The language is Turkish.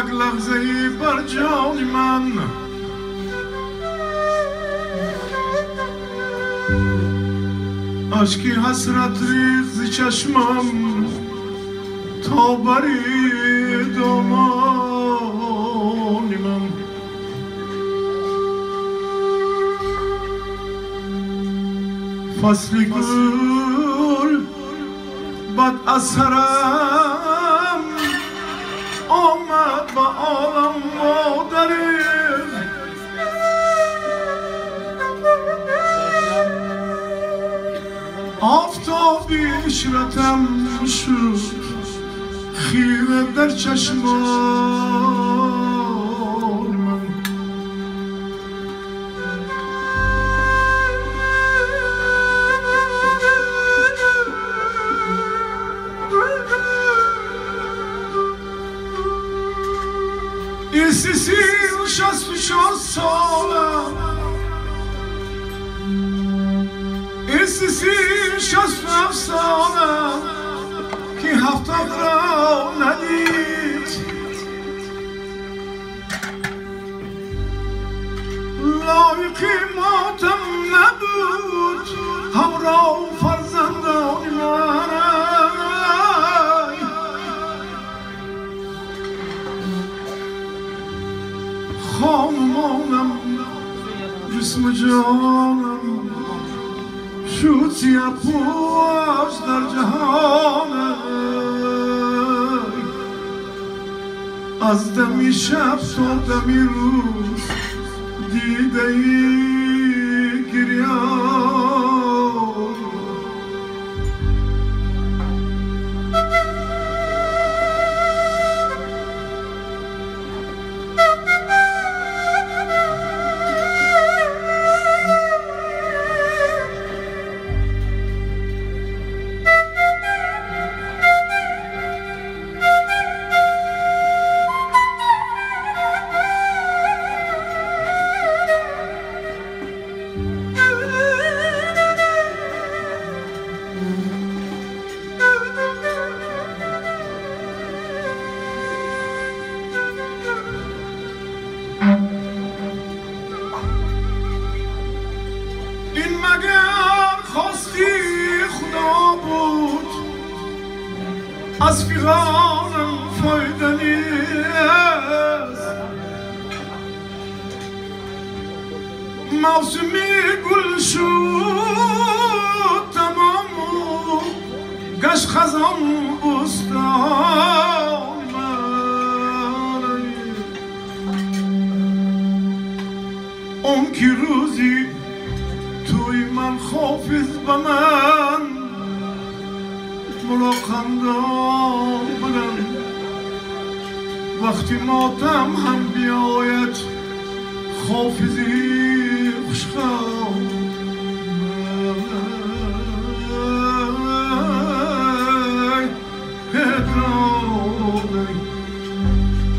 لحظه ای بر جان من اشکی حسرت ریز چشمم تا بری دامان من فصل گل بد اثرم آمد با عالم مادرم آفتابی عشرتم شد خیره در چشمان Isi si uša suša sola. Isi si uša sola. Ki hafta brao na dit Layıkı matem nebut Hamra خانمانم جسم جانم شوتی پوش در جهانم از دمی شب تا دمی روز دیده ای گریان از فیغانم فایده نیست موسمی گل شد تمام گشت خزان بستان اون کی روزی توی من حافظ به من بلاخندان بلند. وقتی ماتم هم بیاید خافزی خوشخواه